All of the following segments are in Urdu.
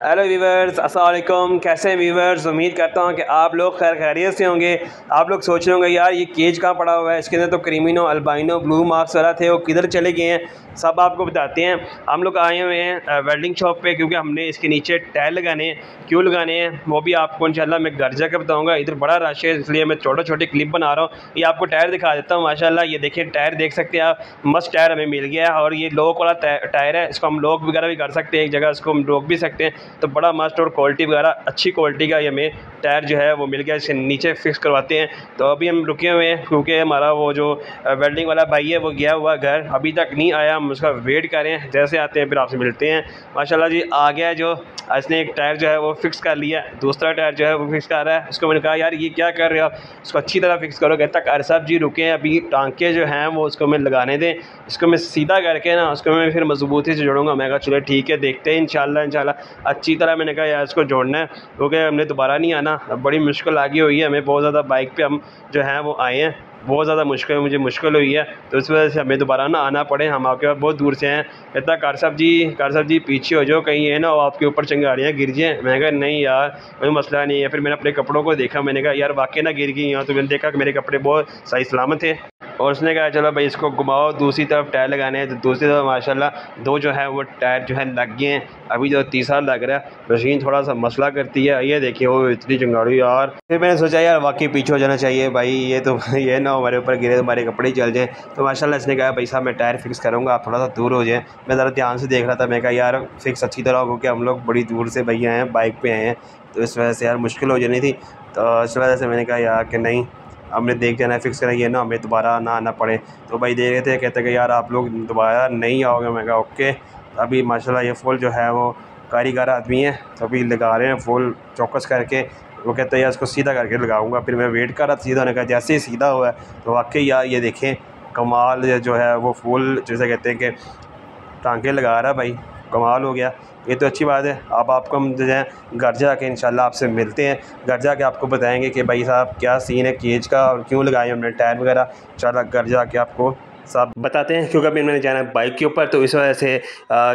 ہیلو ویورز السلام علیکم کیسے ہیں ویورز امید کرتا ہوں کہ آپ لوگ خیر خیریت سے ہوں گے. آپ لوگ سوچ رہے ہوں گے، یار، یہ کیج کہاں پڑا ہوا ہے؟ اس کے اندر تو کریمینو البائنو بلو مارکس والا تھے، وہ کدھر چلے گئے ہیں؟ سب آپ کو بتاتے ہیں. ہم لوگ آئے ہوئے ہیں ویلڈنگ شاپ پہ، کیونکہ ہم نے اس کے نیچے ٹائر لگانے ہیں، کیوں لگانے ہیں؟ وہ بھی آپ کو انشاءاللہ میں گھر جا کے بتاؤں گا. ادھر بڑا رش ہے، اس لیے میں چھوٹے چھوٹے کلپ بنا رہا ہوں. یہ آپ کو ٹائر دکھا دیتا ہوں، ماشاءاللہ، یہ دیکھیں ٹائر دیکھ سکتے ہیں آپ. مست ٹائر ہمیں مل گیا ہے اور یہ لوک والا ٹائر ہے، اس کو ہم لوک وغیرہ بھی کر سکتے ہیں، ایک جگہ اس کو ہم روک بھی سکتے ہیں. تو بڑا مست اور کوالٹی وغیرہ، اچھی کوالٹی کا یہ ہمیں ٹائر جو ہے وہ مل گیا، اسے نیچے فکس کرواتے ہیں۔ تو ابھی ہم رکے ہوئے ہیں، کیونکہ ہمارا وہ جو ویلڈنگ والا بھائی ہے، وہ گیا ہوا گھر۔ ابھی تک نہیں آیا، ہم اس کا ویٹ کر رہے ہیں۔ جیسے آتے ہیں، پھر آپ سے ملتے ہیں۔ ماشاء اللہ جی آ گیا جو، اس نے ایک ٹائر جو ہے وہ فکس کر لیا۔ دوسرا ٹائر جو ہے وہ فکس کر رہا ہے۔ اس کو میں نے کہا، یار، یہ کیا کر رہے ہو؟ اس کو اچھی طرح فکس کرو۔ کہتا تک صاحب جی رکے ہیں۔ ابھی ٹانکے جو ہیں، وہ اس کو میں لگانے دیں۔ اس کو میں سیدھا کر کے نا، اس کو میں پھر مضبوطی سے جوڑوں گا۔ میں کہا، چلو ٹھیک ہے، دیکھتے ہیں ان شاء اچھی طرح میں نے کہا، یار، اس کو جوڑنا ہے۔ کیونکہ ہم نے دوبارہ نہیں آنا۔ بڑی مشکل آگی ہوئی ہے۔ ہمیں بہت زیادہ بائک پہ ہم جو ہیں وہ آئے ہیں۔ بہت زیادہ مشکل، مجھے مشکل ہوئی ہے۔ تو اس وجہ سے ہمیں دوبارہ نہ آنا پڑے۔ ہم آپ کے پاس بہت دور سے ہیں۔ کہتا کار صاحب جی کار صاحب جی پیچھے ہو جاؤ۔ کہیں ہے نا وہ آپ کے اوپر چنگاڑیاں گر جائیں۔ میں نے کہا، نہیں یار، کوئی مسئلہ نہیں ہے۔ پھر میں نے اپنے کپڑوں کو دیکھا۔ میں نے کہا، یار، واقعی نہ گر گئی ہوں تو میں نے دیکھا کہ میرے کپڑے بہت صحیح سلامت تھے اور اس نے کہا، چلو بھائی اس کو گھماؤ، دوسری طرف ٹائر لگانے ہیں، تو دوسری طرف ماشاء اللہ دو جو ہے وہ ٹائر جو ہے لگ گئے ہیں۔ ابھی جو تیسرا لگ رہا ہے، مشین تھوڑا سا مسئلہ کرتی ہے۔ یہ دیکھیے، وہ اتنی چنگاڑی یار پھر میں نے سوچا، یار واقعی پیچھے ہو جانا چاہیے بھائی، یہ تو یہ نہ ہمارے اوپر گرے، ہمارے کپڑے چل جائیں تو ماشاء اللہ اس نے کہا، بھائی صاحب، میں ٹائر فکس کروں گا، آپ تھوڑا سا دور ہو جائیں۔ میں ذرا دھیان سے دیکھ رہا تھا، میں کہا، یار فکس اچھی طرح ہو کہ ہم لوگ بڑی دور سے بھائی آئے ہیں، بائک پہ آئے ہیں۔ تو اس وجہ سے یار مشکل ہو جانی تھی۔ تو اس وجہ سے میں نے کہا، یار کہ نہیں ہم نے دیکھ جانا ہے فکس کرنا یہ نا ہمیں دوبارہ نہ آنا پڑے۔ تو بھائی دے رہے تھے، کہتے کہ یار آپ لوگ دوبارہ نہیں آؤ گے۔ میں کہا، اوکے۔ ابھی ماشاء اللہ یہ فول جو ہے وہ کاریگر آدمی ہیں تو ابھی لگا رہے ہیں فول چوکس کر کے۔ وہ کہتے ہیں، یار، اس کو سیدھا کر کے لگاؤں گا۔ پھر میں ویٹ کر رہا تھا، سیدھا ہونے کا جیسے ہی سیدھا ہوا ہے۔ تو واقعی یار، یہ دیکھیں، کمال جو ہے وہ فول جیسے کہتے ہیں کہ ٹانکے لگا رہا بھائی۔ کمال ہو گیا۔ یہ تو اچھی بات ہے۔ اب آپ کو ہم جو ہے گھر جا کے انشاءاللہ آپ سے ملتے ہیں۔ گھر جا کے آپ کو بتائیں گے کہ بھائی صاحب کیا سین ہے کیج کا اور کیوں لگائے ہم نے ٹائر وغیرہ؟ انشاءاللہ گھر جا کے آپ کو صاحب بتاتے ہیں۔ کیونکہ ابھی میں نے جانا ہے بائک کے اوپر، تو اس وجہ سے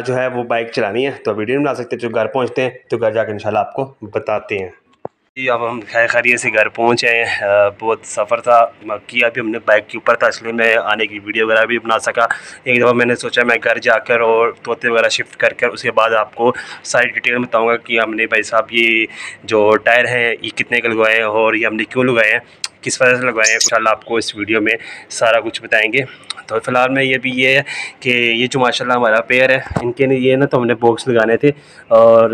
جو ہے وہ بائک چلانی ہے۔ تو ویڈیو نہیں بنا سکتے جو گھر پہنچتے ہیں، تو گھر جا کے انشاءاللہ آپ کو بتاتے ہیں۔ جی اب ہم خیر خیریت سے گھر پہنچے ہیں۔ بہت سفر تھا۔ کیا بھی ہم نے بائک کے اوپر تھا، اس لیے میں آنے کی ویڈیو وغیرہ بھی بنا سکا۔ ایک دفعہ میں نے سوچا میں گھر جا کر اور طوطے وغیرہ شفٹ کر کر اس کے بعد آپ کو ساری ڈیٹیل بتاؤں گا کہ ہم نے بھائی صاحب، یہ جو ٹائر ہیں، یہ کتنے کے لگوائے ہیں اور یہ ہم نے کیوں لگائے ہیں۔ کس وجہ سے لگوائے ہیں؟ ان شاء اللہ آپ کو اس ویڈیو میں سارا کچھ بتائیں گے۔ تو فی الحال میں یہ بھی یہ ہے کہ یہ جو ماشاء اللہ ہمارا پیئر ہے، ان کے یہ نا تو ہم نے باکس لگانے تھے۔ اور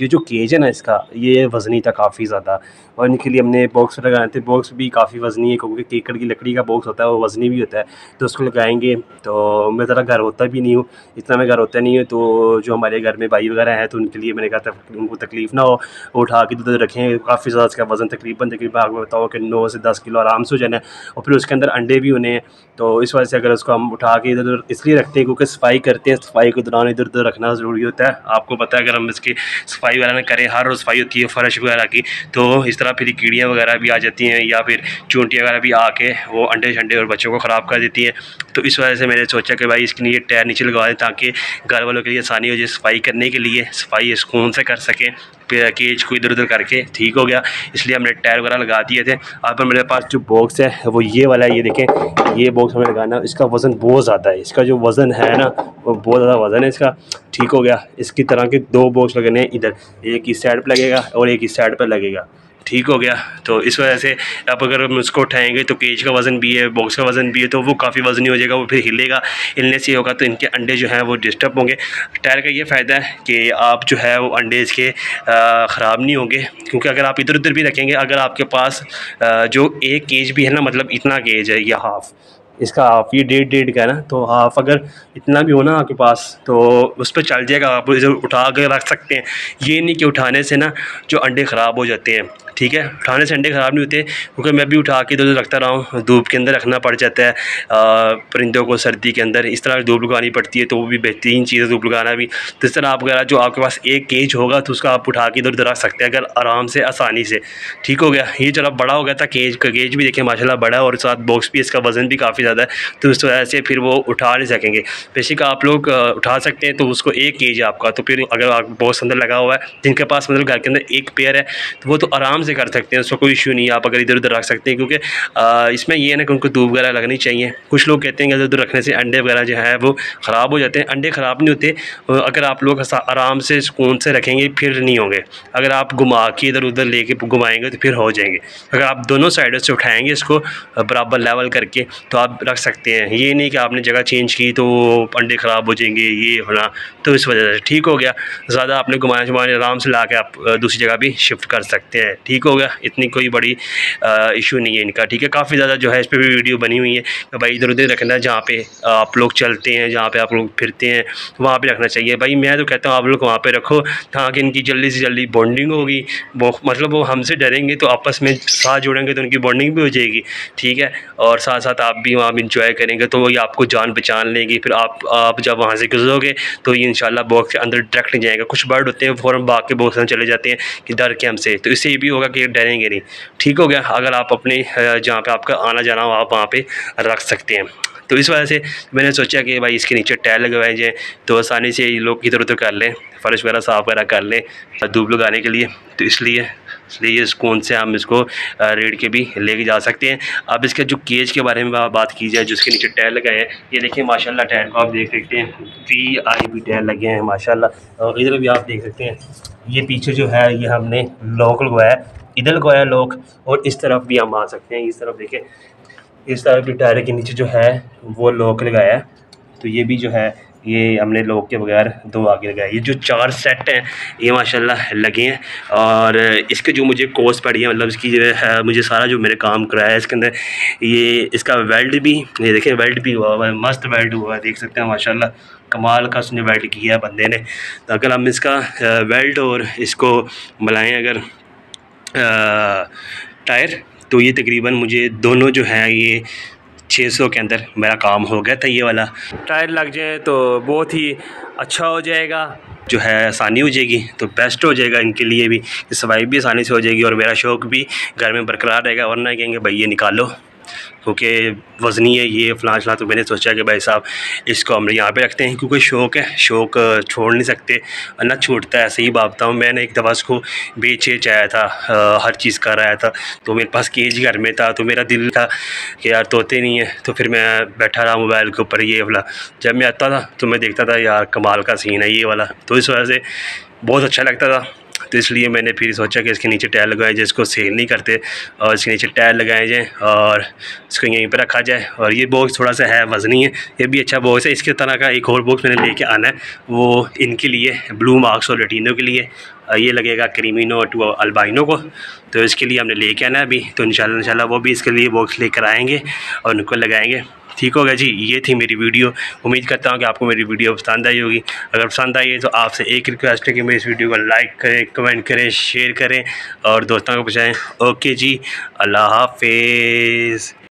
یہ جو کیج ہے نا اس کا، یہ وزنی تھا کافی زیادہ۔ اور ان کے لیے ہم نے باکس لگانے تھے۔ باکس بھی کافی وزنی ہے، کیونکہ کیکڑ کی لکڑی کا باکس ہوتا ہے، وہ وزنی بھی ہوتا ہے۔ تو اس کو لگائیں گے۔ تو میں ذرا گھر ہوتا بھی نہیں ہوں، اتنا میں گھر ہوتا نہیں ہوں۔ تو جو ہمارے گھر میں بھائی وغیرہ ہیں، تو ان کے لیے میں نے کہا تھا ان کو تکلیف نہ ہو، وہ اٹھا کے دودھ رکھیں۔ کافی زیادہ اس کا وزن تقریباً تقریباً آپ کو بتاؤ کہ نو سے دس کلو آرام سے ہو جانا ہے اور پھر اس کے اندر انڈے بھی ہونے ہیں۔ تو اس وجہ سے اگر اس کو ہم اٹھا کے ادھر ادھر اس لیے رکھتے ہیں کیونکہ صفائی کرتے ہیں، صفائی کے دوران ادھر ادھر رکھنا ضروری ہوتا ہے۔ آپ کو پتہ ہے اگر ہم اس کی صفائی وغیرہ کریں، ہر روز صفائی ہوتی ہے فرش وغیرہ کی، تو اس طرح پھر کیڑیاں وغیرہ بھی آ جاتی ہیں یا پھر چونٹیاں وغیرہ بھی آ کے وہ انڈے شنڈے اور بچوں کو خراب کر دیتی ہیں۔ تو اس وجہ سے میں نے سوچا کہ بھائی اس کے لیے ٹائر نیچے لگوا دیں تاکہ گھر والوں کے لیے آسانی ہو جائے صفائی کرنے کے لیے، صفائی سکون سے کر سکیں۔ پیکیج کو ادھر ادھر کر کے ٹھیک ہو گیا۔ اس لیے ہم نے ٹائر وغیرہ لگا دیے تھے۔ آپ پر میرے پاس جو باکس ہے، وہ یہ والا ہے، یہ دیکھیں۔ یہ باکس ہمیں لگانا، اس کا وزن بہت زیادہ ہے۔ اس کا جو وزن ہے نا، وہ بہت زیادہ وزن ہے۔ اس کا ٹھیک ہو گیا۔ اس کی طرح کے دو باکس لگنے ہیں۔ ادھر ایک اس سائڈ پہ لگے گا اور ایک اس سائڈ پہ لگے گا۔ ٹھیک ہو گیا۔ تو اس وجہ سے اب اگر ہم اس کو اٹھائیں گے تو کیج کا وزن بھی ہے، باکس کا وزن بھی ہے، تو وہ کافی وزنی ہو جائے گا، وہ پھر ہلے گا، ہلنے سے ہوگا۔ تو ان کے انڈے جو ہیں وہ ڈسٹرب ہوں گے۔ ٹائر کا یہ فائدہ ہے کہ آپ جو ہے وہ انڈے اس کے خراب نہیں ہوں گے۔ کیونکہ اگر آپ ادھر ادھر بھی رکھیں گے، اگر آپ کے پاس جو ایک کیج بھی ہے نا مطلب اتنا کیج ہے یا ہاف، اس کا ہاف یہ ڈیڑھ ڈیڑھ کا ہے نا، تو ہاف اگر اتنا بھی ہو نا آپ کے پاس، تو اس پہ چل جائے گا۔ آپ ادھر اٹھا کے رکھ سکتے ہیں۔ یہ نہیں کہ اٹھانے سے نا جو انڈے خراب ہو جاتے ہیں۔ ٹھیک ہے اٹھانے سے انڈے خراب نہیں ہوتے، کیونکہ میں بھی اٹھا کے ادھر ادھر رکھتا رہا ہوں۔ دھوپ کے اندر رکھنا پڑ جاتا ہے۔ پرندوں کو سردی کے اندر اس طرح دھوپ لگانی پڑتی ہے تو وہ بھی بہترین چیز ہے دھوپ لگانا بھی۔ تو اس طرح آپ وغیرہ جو آپ کے پاس ایک کیج ہوگا تو اس کا آپ اٹھا کے ادھر ادھر رکھ سکتے ہیں، اگر آرام سے، آسانی سے۔ ٹھیک ہو گیا۔ یہ چلا بڑا ہو گیا تھا، کیج کا کیج بھی دیکھیں ماشاء اللہ بڑا ہے اور ساتھ باکس بھی، اس کا وزن بھی کافی زیادہ ہے۔ تو اس وجہ سے پھر وہ اٹھا نہیں سکیں گے۔ بیشک آپ لوگ اٹھا سکتے ہیں تو اس کو ایک کیج ہے آپ کا۔ تو پھر اگر آپ باکس اندر لگا ہوا ہے، جن کے پاس مطلب گھر کے اندر ایک پیئر ہے، تو وہ تو آرام سے کر سکتے ہیں، اس کو کوئی ایشو نہیں ہے آپ اگر ادھر ادھر رکھ سکتے ہیں، کیونکہ اس میں یہ ہے نا کہ ان کو دھوپ وغیرہ لگنی چاہیے۔ کچھ لوگ کہتے ہیں کہ ادھر ادھر رکھنے سے انڈے وغیرہ جو ہے وہ خراب ہو جاتے ہیں۔ انڈے خراب نہیں ہوتے اگر آپ لوگ آرام سے سکون سے رکھیں گے، پھر نہیں ہوں گے۔ اگر آپ گھما کے ادھر ادھر لے کے گھمائیں گے تو پھر ہو جائیں گے۔ اگر آپ دونوں سائڈوں سے اٹھائیں گے اس کو برابر لیول کر کے، تو آپ رکھ سکتے ہیں۔ یہ نہیں کہ آپ نے جگہ چینج کی تو انڈے خراب ہو جائیں گے، یہ ہونا تو اس وجہ سے ٹھیک ہو گیا۔ زیادہ آپ نے گھمایا شمایا آرام سے لا کے آپ دوسری جگہ بھی شفٹ کر سکتے ہیں۔ ٹھیک ہو گیا، اتنی کوئی بڑی ایشو نہیں ہے ان کا، ٹھیک ہے؟ کافی زیادہ جو ہے اس پہ بھی ویڈیو بنی ہوئی ہے کہ بھائی ادھر ادھر رکھنا جہاں پہ آپ لوگ چلتے ہیں، جہاں پہ آپ لوگ پھرتے ہیں، وہاں پہ رکھنا چاہیے۔ بھائی میں تو کہتا ہوں آپ لوگ وہاں پہ رکھو، تاکہ ان کی جلدی سے جلدی بانڈنگ ہوگی۔ مطلب وہ ہم سے ڈریں گے تو آپس میں ساتھ جوڑیں گے تو ان کی بانڈنگ بھی ہو جائے گی، ٹھیک ہے؟ اور ساتھ ساتھ آپ بھی وہاں انجوائے کریں گے تو وہی آپ کو جان پہچان لیں گی پھر آپ آپ جب وہاں سے گزرو گے تو یہ ان شاء اللہ باکس کے اندر ڈائریکٹ نہیں جائیں گا۔ کچھ برڈ ہوتے ہیں فوراً باغ کے باکس میں چلے جاتے ہیں کہ ڈر کے ہم سے۔ تو اس سے یہ بھی ہوگا کہ ڈریں گے نہیں۔ ٹھیک ہو گیا، اگر آپ اپنے جہاں پہ آپ کا آنا جانا ہو، آپ وہاں پہ رکھ سکتے ہیں۔ تو اس وجہ سے میں نے سوچا کہ بھائی اس کے نیچے ٹائل لگوائے جائیں تو آسانی سے لوگ ادھر ادھر کر لیں، فرش وغیرہ صاف وغیرہ کر لیں دھوپ لگانے کے لیے۔ تو اس لیے اس لیے یہ سکون سے ہم اس کو ریڑھ کے بھی لے کے جا سکتے ہیں۔ اب اس کے جو کیج کے بارے میں بات کی جائے، جو اس کے نیچے ٹائل لگائے ہیں، یہ دیکھیں ماشاء اللہ ٹائل کو آپ دیکھ سکتے ہیں۔ وی آئی بھی ٹائل لگے ہیں ماشاء اللہ اور ادھر بھی آپ دیکھ سکتے ہیں۔ یہ پیچھے جو ہے، یہ ہم نے لوک لگوایا ہے۔ ادھر لگوایا لوک اور اس طرف بھی ہم آ سکتے ہیں۔ اس طرف دیکھیں، اس طرح بھی ٹائر کے نیچے جو ہے، وہ لوک لگایا ہے۔ تو یہ بھی جو ہے یہ ہم نے لوک کے بغیر دو آگے لگائے۔ یہ جو چار سیٹ ہیں، یہ ماشاءاللہ لگے ہیں۔ اور اس کے جو مجھے کوس پڑی ہے مطلب اس کی جو ہے، مجھے سارا جو میرے کام کرایا ہے اس کے اندر، یہ اس کا ویلڈ بھی، یہ دیکھیں ویلڈ بھی ہوا ہوا ہے، مست ویلڈ ہوا ہے، دیکھ سکتے ہیں ماشاءاللہ۔ کمال کا اس نے ویلڈ کیا ہے بندے نے۔ تو اگر ہم اس کا ویلڈ اور اس کو ملائیں اگر ٹائر، تو یہ تقریباً مجھے دونوں جو ہیں، یہ چھ سو کے اندر میرا کام ہو گیا تھا یہ والا۔ ٹائر لگ جائے تو بہت ہی اچھا ہو جائے گا۔ جو ہے آسانی ہو جائے گی تو بیسٹ ہو جائے گا ان کے لیے بھی۔ صفائی بھی آسانی سے ہو جائے گی اور میرا شوق بھی گھر میں برقرار رہے گا۔ ورنہ کہیں گے بھائی یہ نکالو۔ کیونکہ وزنی ہے یہ، فلاں فلاں تو میں نے سوچا کہ بھائی صاحب اس کو ہم یہاں پہ رکھتے ہیں کیونکہ شوق ہے، شوق چھوڑ نہیں سکتے، نہ چھوٹتا ہے ایسے ہی بابتا ہوں میں نے ایک دفعہ اس کو بیچے چاہیا تھا ہر چیز کر رہا تھا۔ تو میرے پاس کیج گھر میں تھا، تو میرا دل تھا کہ یار توتے نہیں ہیں۔ تو پھر میں بیٹھا رہا موبائل کے اوپر، یہ والا۔ جب میں آتا تھا تو میں دیکھتا تھا، یار کمال کا سین ہے، یہ والا۔ تو اس وجہ سے بہت اچھا لگتا تھا۔ تو اس لیے میں نے پھر سوچا کہ اس کے نیچے ٹائر لگائے جائے، اس کو سیل نہیں کرتے اور اس کے نیچے ٹائر لگائے جائیں اور اس کو یہیں پہ رکھا جائے اور یہ باکس تھوڑا سا ہے، وزنی ہے، یہ بھی اچھا باکس ہے۔ اس کے طرح کا ایک اور باکس میں نے لے کے آنا ہے، وہ ان کے لیے بلو مارکس اور لٹینو کے لیے۔ یہ لگے گا کریمینو ٹو البائنو کو۔ تو اس کے لیے ہم نے لے کے آنا ہے ابھی۔ تو انشاءاللہ انشاءاللہ وہ بھی اس کے لیے باکس لے کر آئیں گے اور ان کو لگائیں گے۔ ٹھیک ہوگا جی یہ تھی میری ویڈیو۔ امید کرتا ہوں کہ آپ کو میری ویڈیو پسند آئی ہوگی۔ اگر پسند آئی ہے تو آپ سے ایک ریکویسٹ ہے کہ میں اس ویڈیو کو لائک کریں کمنٹ کریں شیئر کریں اور دوستوں کو پہنچائیں۔ اوکے جی اللہ حافظ۔